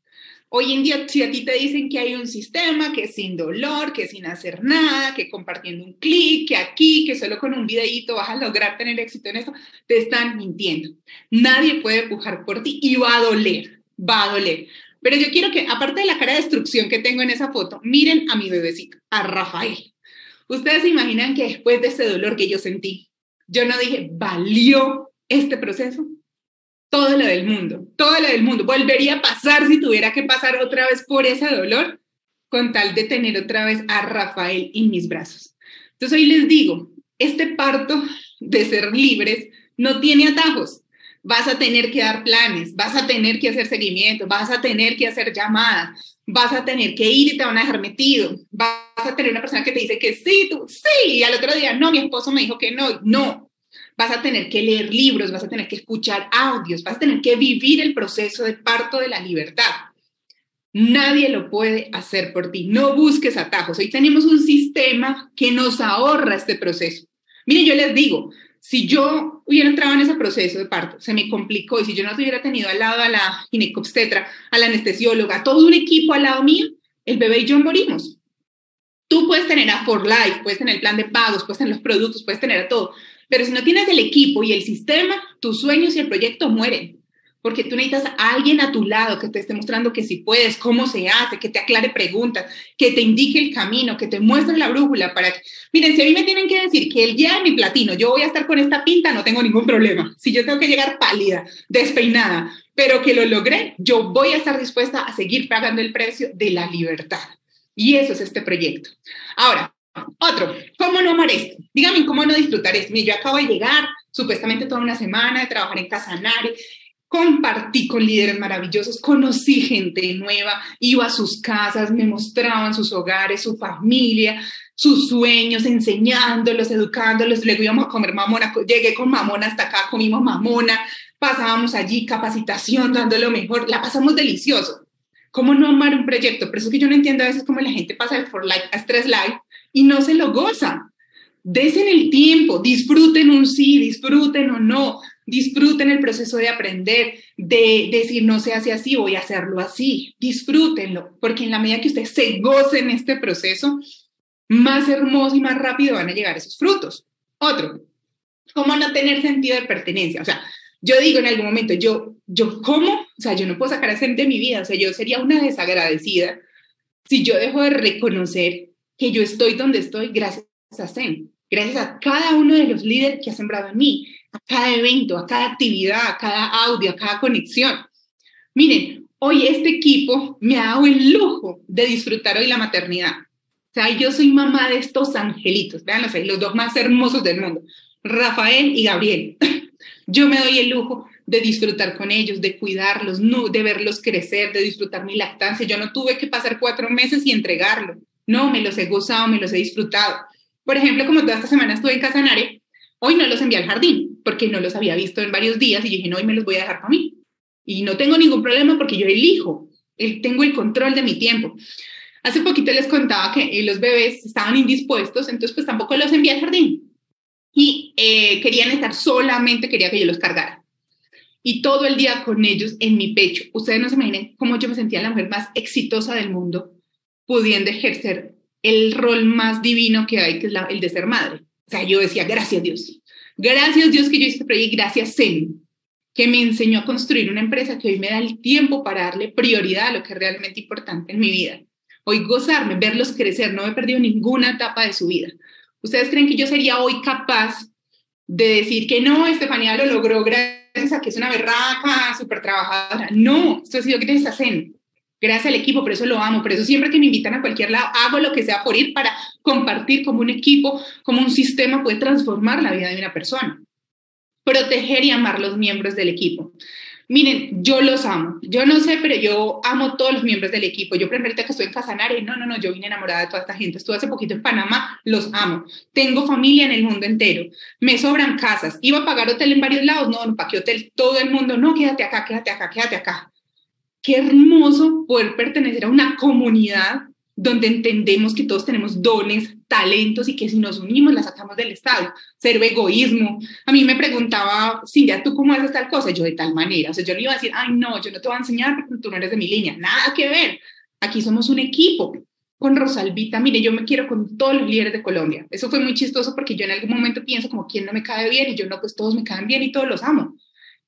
Hoy en día, si a ti te dicen que hay un sistema que es sin dolor, que sin hacer nada, que compartiendo un clic, que aquí, que solo con un videíto vas a lograr tener éxito en esto, te están mintiendo. Nadie puede pujar por ti y va a doler, va a doler. Pero yo quiero que, aparte de la cara de destrucción que tengo en esa foto, miren a mi bebecito, a Rafael. Ustedes se imaginan que después de ese dolor que yo sentí, yo no dije, ¿valió este proceso? Todo lo del mundo, todo lo del mundo. Volvería a pasar si tuviera que pasar otra vez por ese dolor con tal de tener otra vez a Rafael en mis brazos. Entonces hoy les digo, este parto de ser libres no tiene atajos. Vas a tener que dar planes, vas a tener que hacer seguimiento, vas a tener que hacer llamadas, vas a tener que ir y te van a dejar metido, vas a tener una persona que te dice que sí, tú sí, y al otro día, no, mi esposo me dijo que no, no, vas a tener que leer libros, vas a tener que escuchar audios, vas a tener que vivir el proceso de parto de la libertad. Nadie lo puede hacer por ti. No busques atajos. Hoy tenemos un sistema que nos ahorra este proceso. Miren, yo les digo, si yo hubiera entrado en ese proceso de parto, se me complicó y si yo no hubiera tenido al lado a la ginecobstetra, a la anestesióloga, todo un equipo al lado mío, el bebé y yo morimos. Tú puedes tener a For Life, puedes tener el plan de pagos, puedes tener los productos, puedes tener a todo, pero si no tienes el equipo y el sistema, tus sueños y el proyecto mueren. Porque tú necesitas a alguien a tu lado que te esté mostrando que si puedes, cómo se hace, que te aclare preguntas, que te indique el camino, que te muestre la brújula para que... Miren, si a mí me tienen que decir que el día de mi platino yo voy a estar con esta pinta, no tengo ningún problema. Si yo tengo que llegar pálida, despeinada, pero que lo logré, yo voy a estar dispuesta a seguir pagando el precio de la libertad. Y eso es este proyecto. Ahora, otro, ¿cómo no amar esto? Dígame, ¿cómo no disfrutar esto? yo acabo de llegar, supuestamente toda una semana de trabajar en Casanare, compartí con líderes maravillosos, conocí gente nueva, iba a sus casas, me mostraban sus hogares, su familia, sus sueños, enseñándolos, educándolos, luego íbamos a comer mamona, llegué con mamona hasta acá, comimos mamona, pasábamos allí capacitación, dando lo mejor, la pasamos delicioso. ¿Cómo no amar un proyecto? Por eso es que yo no entiendo a veces cómo la gente pasa de For Life a Stress Life y no se lo goza. Desen el tiempo, disfruten un sí, disfruten o no, disfruten el proceso de aprender, de, decir no se hace así, voy a hacerlo así, disfrútenlo, porque en la medida que ustedes se gocen este proceso, más hermoso y más rápido van a llegar esos frutos. Otro, ¿cómo no tener sentido de pertenencia? O sea, yo digo en algún momento, yo, yo, ¿cómo? O sea, yo no puedo sacar a gente de mi vida, o sea, yo sería una desagradecida si yo dejo de reconocer que yo estoy donde estoy gracias a Zen gracias a cada uno de los líderes que ha sembrado en mí, a cada evento, a cada actividad, a cada audio, a cada conexión. Miren, hoy este equipo me ha dado el lujo de disfrutar hoy la maternidad. O sea, yo soy mamá de estos angelitos, vean los dos más hermosos del mundo, Rafael y Gabriel. Yo me doy el lujo de disfrutar con ellos, de cuidarlos, de verlos crecer, de disfrutar mi lactancia. Yo no tuve que pasar cuatro meses y entregarlo. No, me los he gozado, me los he disfrutado. Por ejemplo, como toda esta semana estuve en Casanare, hoy no los envié al jardín porque no los había visto en varios días y dije, no, hoy me los voy a dejar para mí. Y no tengo ningún problema porque yo elijo, tengo el control de mi tiempo. Hace poquito les contaba que eh, los bebés estaban indispuestos, entonces pues tampoco los envié al jardín. Y eh, querían estar solamente, quería que yo los cargara. Y todo el día con ellos en mi pecho. Ustedes no se imaginen cómo yo me sentía la mujer más exitosa del mundo, pudiendo ejercer el rol más divino que hay, que es el de ser madre. O sea, yo decía, gracias Dios. Gracias Dios que yo hice este gracias Zen, que me enseñó a construir una empresa que hoy me da el tiempo para darle prioridad a lo que es realmente importante en mi vida. Hoy gozarme, verlos crecer, no he perdido ninguna etapa de su vida. ¿Ustedes creen que yo sería hoy capaz de decir que no, Estefanía lo logró gracias a que es una berraca, súper trabajadora? No, esto ha sido gracias a Zen gracias al equipo, por eso lo amo, por eso siempre que me invitan a cualquier lado, hago lo que sea por ir para compartir como un equipo, como un sistema puede transformar la vida de una persona. Proteger y amar los miembros del equipo. Miren, yo los amo. Yo no sé, pero yo amo todos los miembros del equipo. Yo, por ejemplo, que estoy en Casanare, no, no, no, yo vine enamorada de toda esta gente. Estuve hace poquito en Panamá, los amo. Tengo familia en el mundo entero. Me sobran casas. Iba a pagar hotel en varios lados. No, no, ¿para qué hotel? Todo el mundo, no, quédate acá, quédate acá, quédate acá qué hermoso poder pertenecer a una comunidad donde entendemos que todos tenemos dones, talentos y que si nos unimos las sacamos del estado. Cero egoísmo. A mí me preguntaba, Cintia, ¿tú cómo haces tal cosa? Yo de tal manera. O sea, yo no iba a decir, ay, no, yo no te voy a enseñar porque tú no eres de mi línea. Nada que ver. Aquí somos un equipo. Con Rosalvita, mire, yo me quiero con todos los líderes de Colombia. Eso fue muy chistoso porque yo en algún momento pienso como, ¿quién no me cae bien? Y yo no, pues todos me caen bien y todos los amo.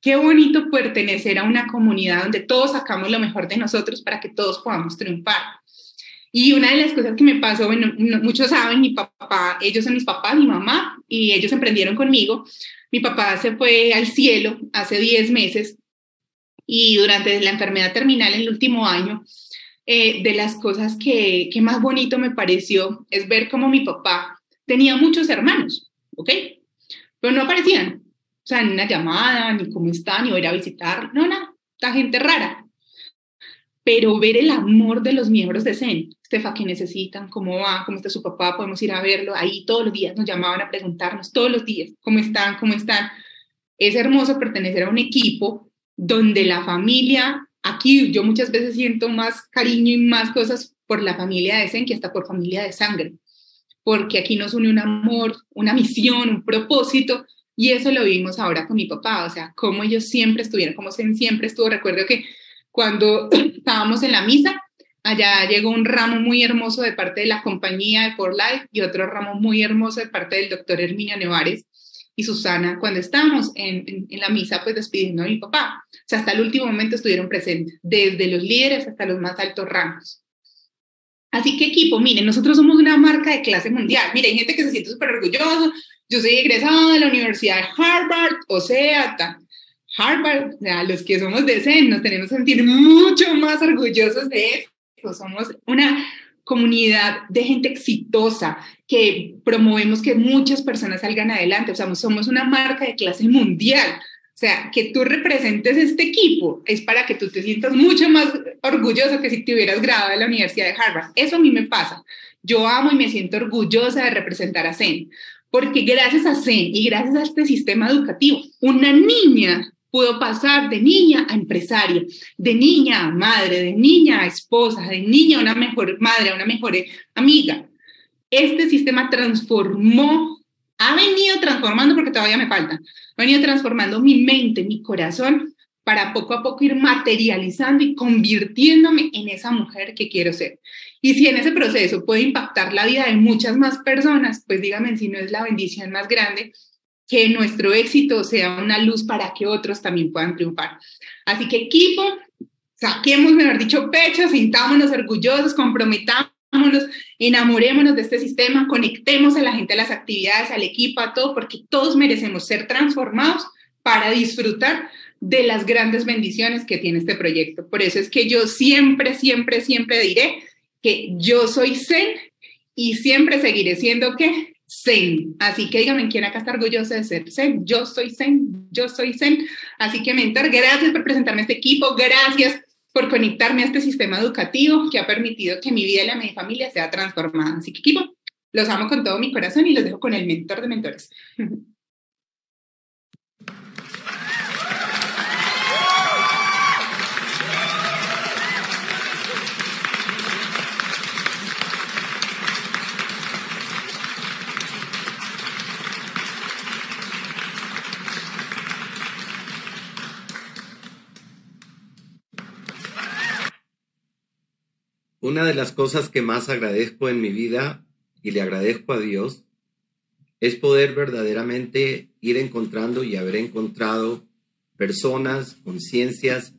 Qué bonito pertenecer a una comunidad donde todos sacamos lo mejor de nosotros para que todos podamos triunfar. Y una de las cosas que me pasó, bueno, muchos saben, mi papá, ellos son mis papás, mi mamá, y ellos emprendieron conmigo. Mi papá se fue al cielo hace 10 meses y durante la enfermedad terminal en el último año, eh, de las cosas que, que más bonito me pareció es ver cómo mi papá tenía muchos hermanos, ¿ok? Pero no aparecían. O sea, ni una llamada, ni cómo está, ni ir a visitar, no, nada, esta gente rara. Pero ver el amor de los miembros de CEN, Estefa, ¿qué necesitan? ¿Cómo va? ¿Cómo está su papá? Podemos ir a verlo. Ahí todos los días nos llamaban a preguntarnos, todos los días, ¿cómo están? ¿Cómo están? Es hermoso pertenecer a un equipo donde la familia, aquí yo muchas veces siento más cariño y más cosas por la familia de CEN que hasta por familia de sangre, porque aquí nos une un amor, una misión, un propósito y eso lo vimos ahora con mi papá, o sea, como ellos siempre estuvieron, como siempre estuvo. Recuerdo que cuando estábamos en la misa, allá llegó un ramo muy hermoso de parte de la compañía de For Life y otro ramo muy hermoso de parte del doctor Herminio Nevares y Susana cuando estábamos en, en, la misa, pues despidiendo a mi papá. O sea, hasta el último momento estuvieron presentes, desde los líderes hasta los más altos rangos. Así que equipo, miren, nosotros somos una marca de clase mundial. Miren, hay gente que se siente súper orgulloso, yo soy egresado de la Universidad de Harvard, o sea, Harvard, o sea, los que somos de CEN nos tenemos que sentir mucho más orgullosos de eso. Somos una comunidad de gente exitosa que promovemos que muchas personas salgan adelante. O sea, somos una marca de clase mundial. O sea, que tú representes este equipo es para que tú te sientas mucho más orgulloso que si te hubieras graduado de la Universidad de Harvard. Eso a mí me pasa. Yo amo y me siento orgullosa de representar a CEN porque gracias a CEN y gracias a este sistema educativo, una niña pudo pasar de niña a empresaria, de niña a madre, de niña a esposa, de niña a una mejor madre, a una mejor amiga. Este sistema transformó, ha venido transformando porque todavía me falta, ha venido transformando mi mente, mi corazón, para poco a poco ir materializando y convirtiéndome en esa mujer que quiero ser. Y si en ese proceso puede impactar la vida de muchas más personas, pues díganme si no es la bendición más grande que nuestro éxito sea una luz para que otros también puedan triunfar. Así que equipo, saquemos, mejor dicho, pecho, sintámonos orgullosos, comprometámonos, enamorémonos de este sistema, conectemos a la gente a las actividades, al equipo, a todo, porque todos merecemos ser transformados para disfrutar de las grandes bendiciones que tiene este proyecto. Por eso es que yo siempre, siempre, siempre diré que yo soy Zen y siempre seguiré siendo que Zen. Así que díganme quién acá está orgulloso de ser Zen. Yo soy Zen, yo soy Zen. Así que, mentor, gracias por presentarme este equipo, gracias por conectarme a este sistema educativo que ha permitido que mi vida y la mi familia sea transformada. Así que, equipo, los amo con todo mi corazón y los dejo con el mentor de mentores. Una de las cosas que más agradezco en mi vida y le agradezco a Dios es poder verdaderamente ir encontrando y haber encontrado personas, conciencias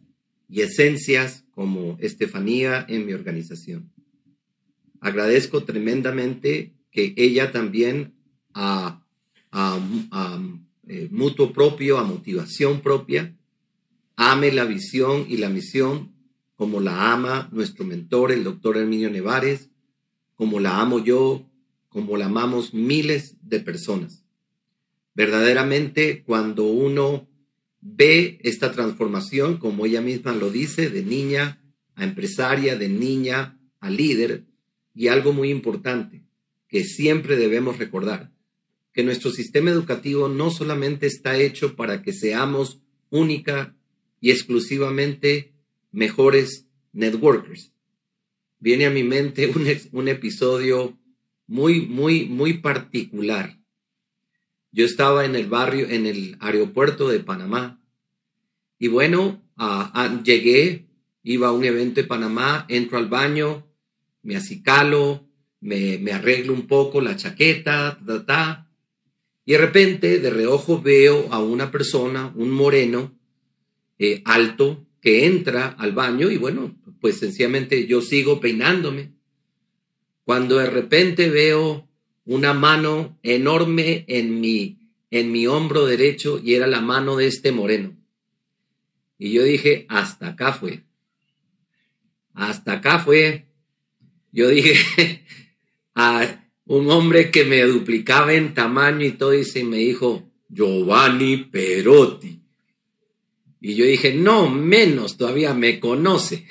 y esencias como Estefanía en mi organización. Agradezco tremendamente que ella también a, eh, mutuo propio, a motivación propia, ame la visión y la misión como la ama nuestro mentor, el doctor Herminio Nevares, como la amo yo, como la amamos miles de personas. Verdaderamente, cuando uno ve esta transformación, como ella misma lo dice, de niña a empresaria, de niña a líder, y algo muy importante que siempre debemos recordar, que nuestro sistema educativo no solamente está hecho para que seamos única y exclusivamente mejores networkers. Viene a mi mente un, un episodio muy, muy, muy particular. Yo estaba en el barrio, en el aeropuerto de Panamá. Y bueno, llegué, iba a un evento de Panamá, entro al baño, me acicalo, me, me arreglo un poco la chaqueta, ta, ta, y de repente, de reojo, veo a una persona, un moreno, eh, alto, que entra al baño y bueno, pues sencillamente yo sigo peinándome. Cuando de repente veo una mano enorme en mi, en mi hombro derecho y era la mano de este moreno. Y yo dije, hasta acá fue. Hasta acá fue. Yo dije a un hombre que me duplicaba en tamaño y todo, y me dijo, Giovanni Perotti. Y yo dije, no, menos, todavía me conoce.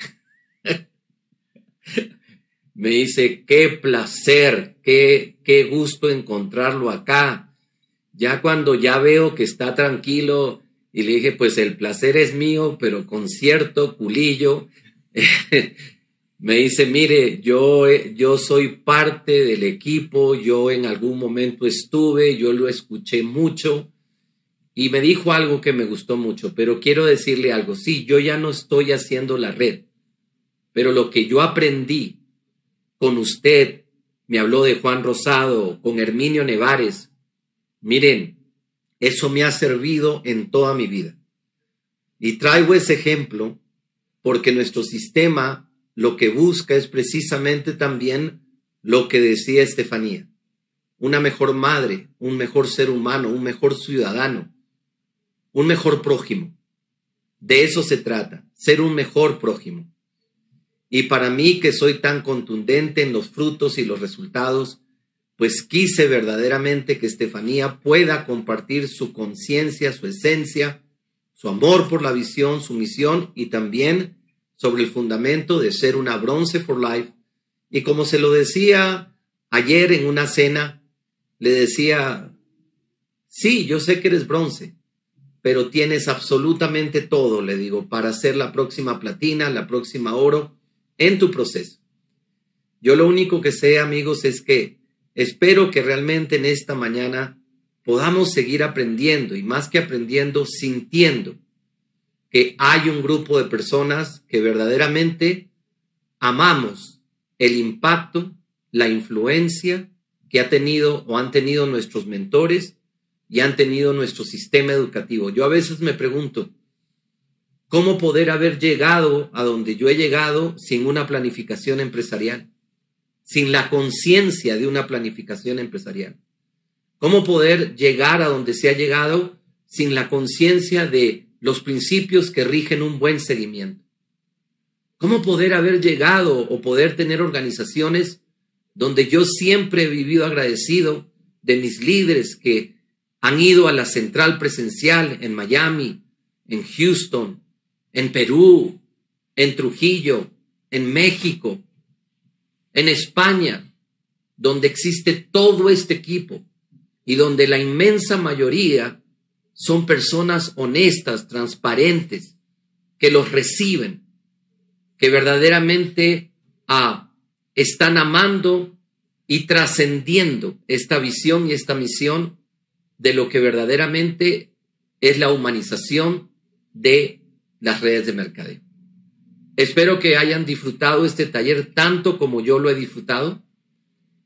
me dice, qué placer, qué, qué gusto encontrarlo acá. Ya cuando ya veo que está tranquilo, y le dije, pues el placer es mío, pero con cierto culillo. me dice, mire, yo, yo soy parte del equipo, yo en algún momento estuve, yo lo escuché mucho y me dijo algo que me gustó mucho, pero quiero decirle algo. Sí, yo ya no estoy haciendo la red, pero lo que yo aprendí con usted, me habló de Juan Rosado, con Herminio Nevares, miren, eso me ha servido en toda mi vida. Y traigo ese ejemplo porque nuestro sistema lo que busca es precisamente también lo que decía Estefanía, una mejor madre, un mejor ser humano, un mejor ciudadano un mejor prójimo. De eso se trata, ser un mejor prójimo. Y para mí que soy tan contundente en los frutos y los resultados, pues quise verdaderamente que Estefanía pueda compartir su conciencia, su esencia, su amor por la visión, su misión y también sobre el fundamento de ser una bronce for life. Y como se lo decía ayer en una cena, le decía, sí, yo sé que eres bronce, pero tienes absolutamente todo, le digo, para hacer la próxima platina, la próxima oro en tu proceso. Yo lo único que sé, amigos, es que espero que realmente en esta mañana podamos seguir aprendiendo y más que aprendiendo, sintiendo que hay un grupo de personas que verdaderamente amamos el impacto, la influencia que ha tenido o han tenido nuestros mentores y han tenido nuestro sistema educativo. Yo a veces me pregunto, ¿cómo poder haber llegado a donde yo he llegado sin una planificación empresarial? Sin la conciencia de una planificación empresarial. ¿Cómo poder llegar a donde se ha llegado sin la conciencia de los principios que rigen un buen seguimiento? ¿Cómo poder haber llegado o poder tener organizaciones donde yo siempre he vivido agradecido de mis líderes que han ido a la central presencial en Miami, en Houston, en Perú, en Trujillo, en México, en España, donde existe todo este equipo y donde la inmensa mayoría son personas honestas, transparentes, que los reciben, que verdaderamente ah, están amando y trascendiendo esta visión y esta misión de lo que verdaderamente es la humanización de las redes de mercadeo. Espero que hayan disfrutado este taller tanto como yo lo he disfrutado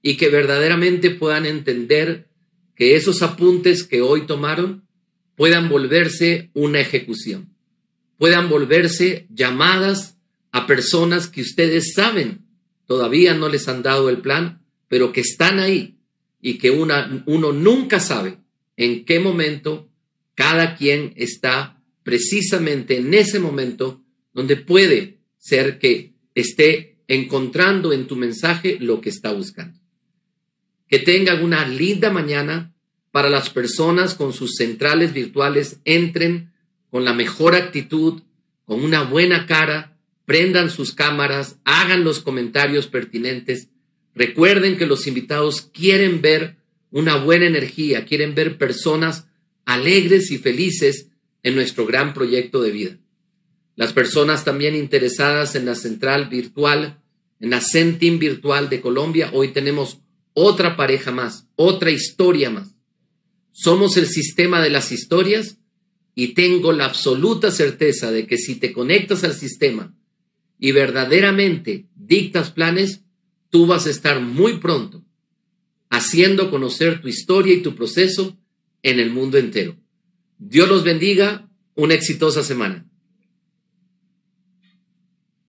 y que verdaderamente puedan entender que esos apuntes que hoy tomaron puedan volverse una ejecución, puedan volverse llamadas a personas que ustedes saben todavía no les han dado el plan, pero que están ahí y que una, uno nunca sabe en qué momento cada quien está precisamente en ese momento donde puede ser que esté encontrando en tu mensaje lo que está buscando. Que tengan una linda mañana para las personas con sus centrales virtuales, entren con la mejor actitud, con una buena cara, prendan sus cámaras, hagan los comentarios pertinentes. Recuerden que los invitados quieren ver una buena energía, quieren ver personas alegres y felices en nuestro gran proyecto de vida. Las personas también interesadas en la central virtual, en la Centim virtual de Colombia, hoy tenemos otra pareja más, otra historia más. Somos el sistema de las historias y tengo la absoluta certeza de que si te conectas al sistema y verdaderamente dictas planes, tú vas a estar muy pronto haciendo conocer tu historia y tu proceso en el mundo entero. Dios los bendiga, una exitosa semana.